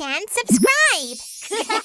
like and subscribe.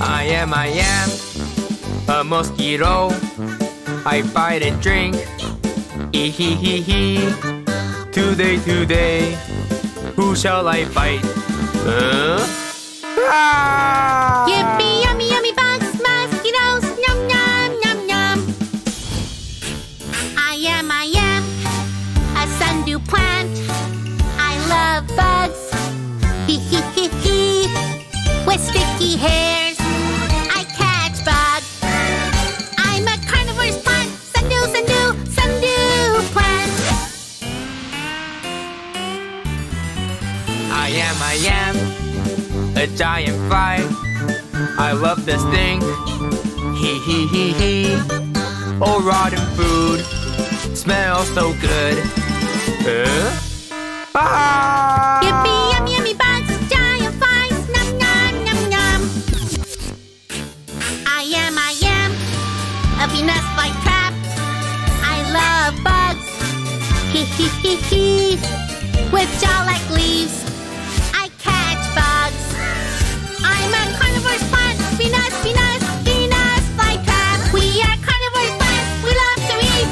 I am, I am a mosquito. I bite and drink. E hee hee hee. Today, today, who shall I bite? Huh? Ah! I am, a giant fly. I love this thing. Hee hee hee hee. Oh, rotten food smells so good. Huh? Ah! Yippee, yummy, yummy bugs, giant flies, num, num, num, num. I am, I am a Venus flytrap. I love bugs. Hee hee hee hee. With jaw like leaves, a carnivorous plant. Venus, Venus, Venus flytrap. We are carnivorous plants. We love to eat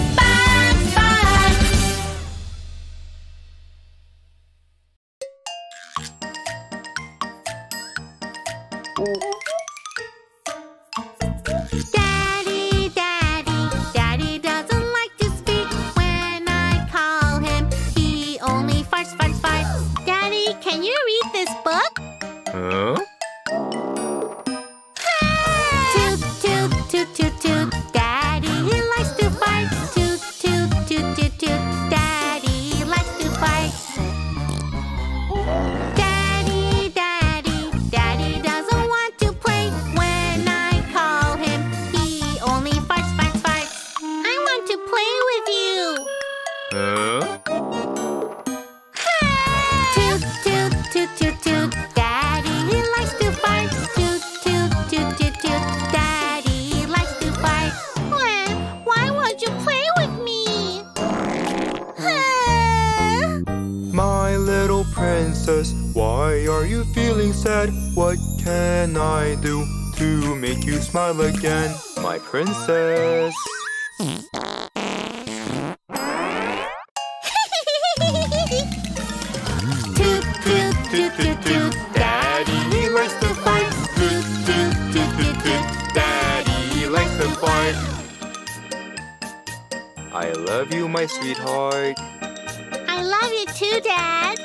feeling sad? What can I do to make you smile again? My princess. toot, toot, toot, toot, toot. Daddy he likes to fight. Toot, toot, toot, toot, toot. Daddy likes to fight. I love you, my sweetheart. I love you too, Dad.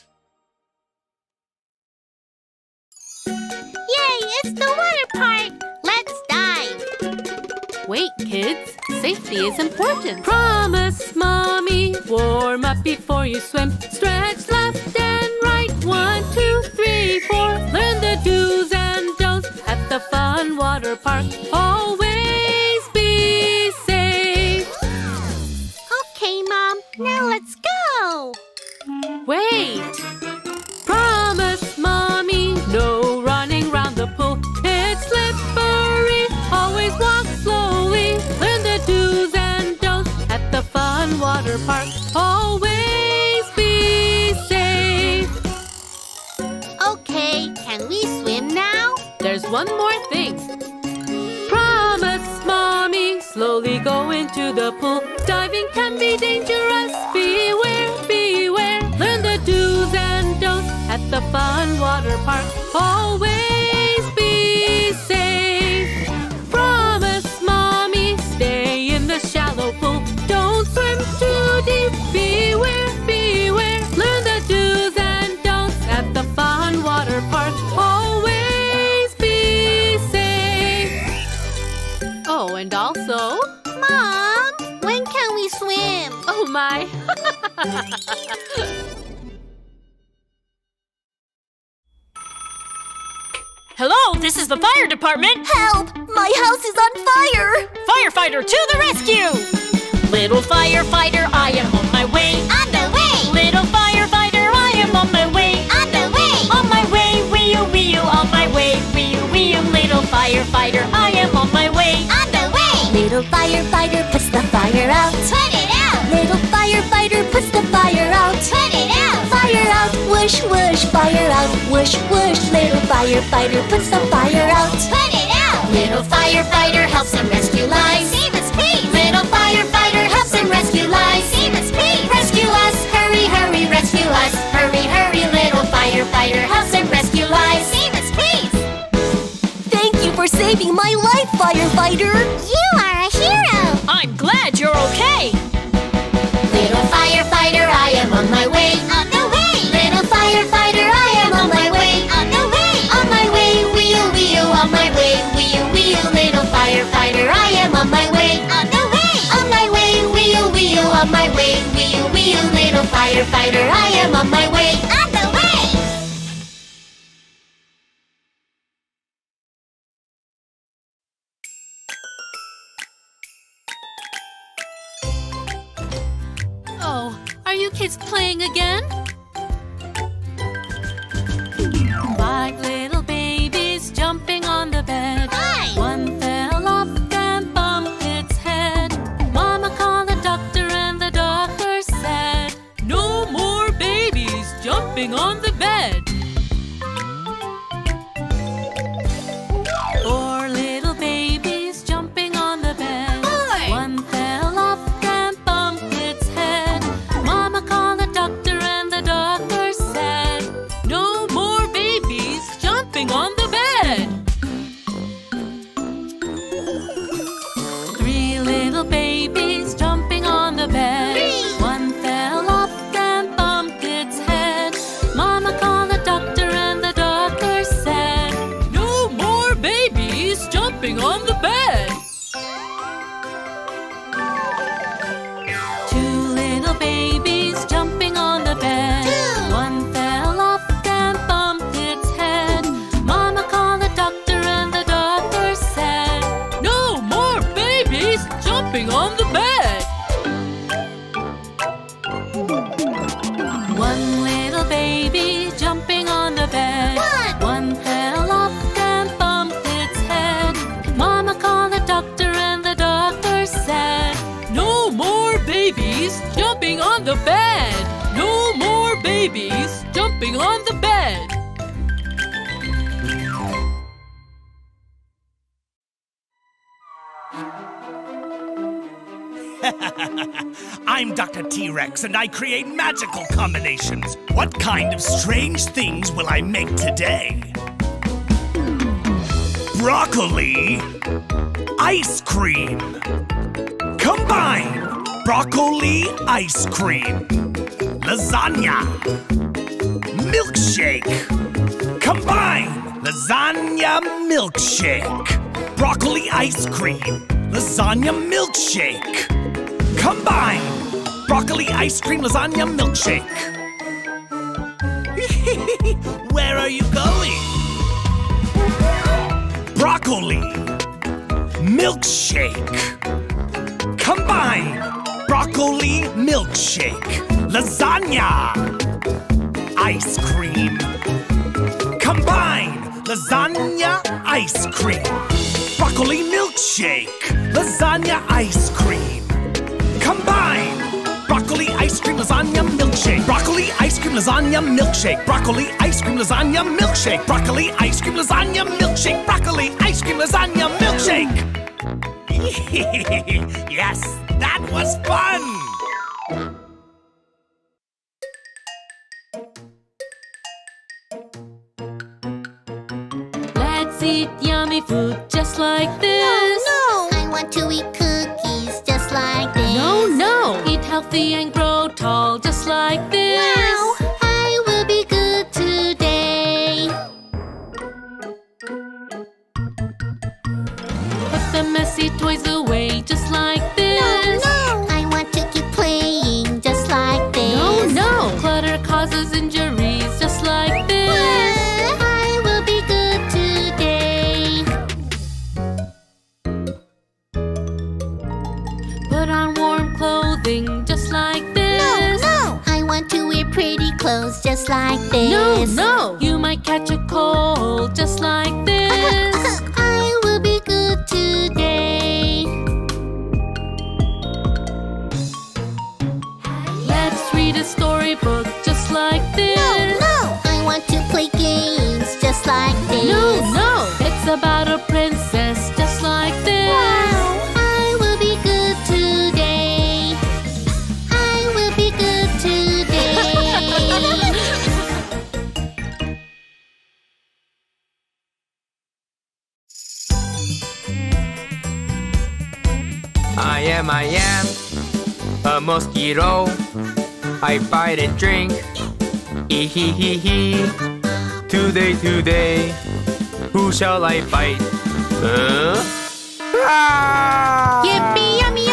Wait, kids. Safety is important. Promise, mommy. Warm up before you swim. Stretch left and right. One, two, three, four. Learn the do's and don'ts at the fun water park. Always water park. Always be safe. Okay, can we swim now? There's one more thing. Promise, mommy. Slowly go into the pool. Diving can be dangerous. Beware, beware. Learn the do's and don'ts at the fun water park. Always my. Hello, this is the fire department. Help! My house is on fire! Firefighter to the rescue! Little firefighter, I am on my way. On the way! Little firefighter, I am on my way. On the way! On my way, wee you, wee you, on my way, wee you, wee you. Little firefighter, I am on my way. On the way! Little firefighter fire out. Whoosh, whoosh, little firefighter puts the fire out. Put it out! Little firefighter helps him rescue lives. Save us, please! Little firefighter helps him rescue lives. Save us, please! Rescue us, hurry, hurry, rescue us. Hurry, hurry, little firefighter helps him rescue lives. Save us, please! Thank you for saving my life, firefighter. You are a hero! I'm glad firefighter, I am on my way. On the way! Oh, are you kids playing again? Babies jumping on the bed. I'm Dr. T Rex and I create magical combinations. What kind of strange things will I make today? Broccoli, ice cream. Combine broccoli, ice cream. Lasagna, milkshake. Combine lasagna, milkshake. Broccoli, ice cream. Lasagna, milkshake. Combine broccoli, ice cream, lasagna, milkshake. Where are you going? Broccoli, milkshake. Combine broccoli, milkshake, lasagna, ice cream. Combine lasagna, ice cream, broccoli, milkshake, lasagna, ice cream. Combine broccoli, ice cream, lasagna, milkshake. Broccoli, ice cream, lasagna, milkshake. Broccoli, ice cream, lasagna, milkshake. Broccoli, ice cream, lasagna, milkshake. Broccoli, ice cream, lasagna, milkshake. yes, that was fun. Eat yummy food just like this. No! no. I want to eat cookies just like this. No, no. Eat healthy and grow tall just like this. Wow! I will be good today. Put the messy toys away just like Put on warm clothing just like this. No, no! I want to wear pretty clothes just like this. No, no. You might catch a cold just like this. I will be good today. Let's read a storybook just like this. No, no! I want to zero. I bite and drink. E hee hee hee. Today, today, who shall I fight? Uh? Ah! Yippee yummy!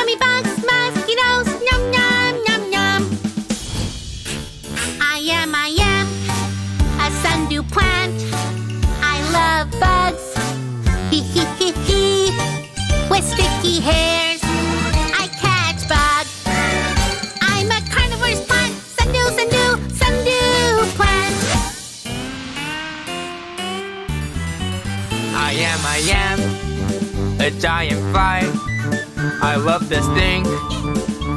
giant fly. I love this thing.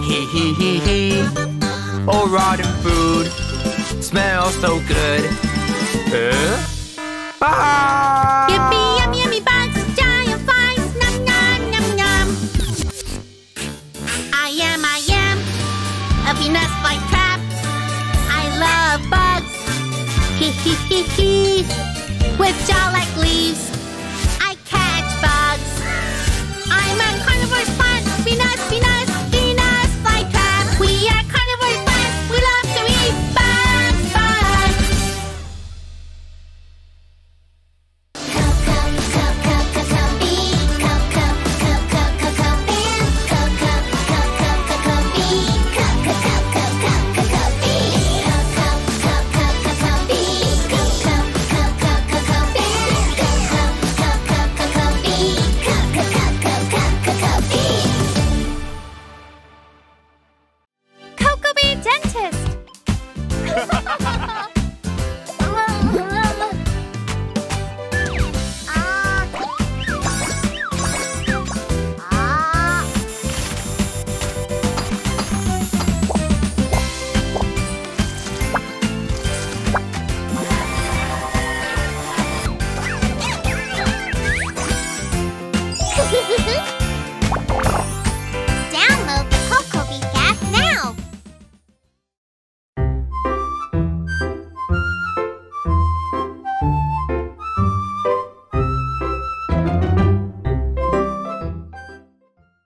Hee hee hee hee. Oh, rotten food. Smells so good. Huh? Ah! Yippee, yummy, yummy bugs, giant flies, num, num, num, num. I am, I am, a Venus flytrap. I love bugs. Hee hee hee hee. With jaw like leaves. spinach, spinach.